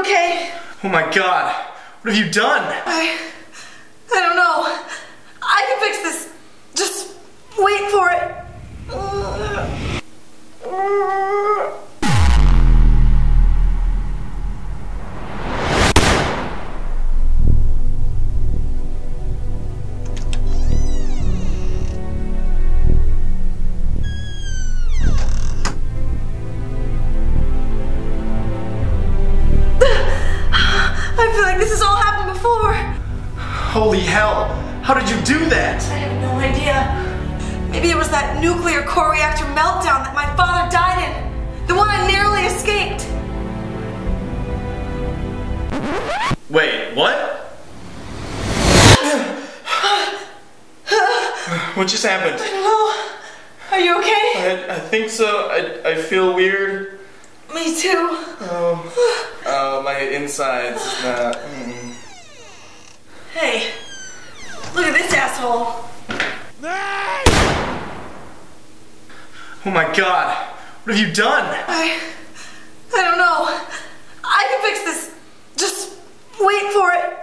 okay? Oh my god, what have you done? I... I don't know. I can fix this. Holy hell, how did you do that? I have no idea. Maybe it was that nuclear core reactor meltdown that my father died in. The one I narrowly escaped. Wait, what? what just happened? Hello? Are you okay? I, I think so. I, I feel weird. Me too. Oh, oh my insides. Not, hmm. Oh my god, what have you done? I... I don't know. I can fix this. Just wait for it.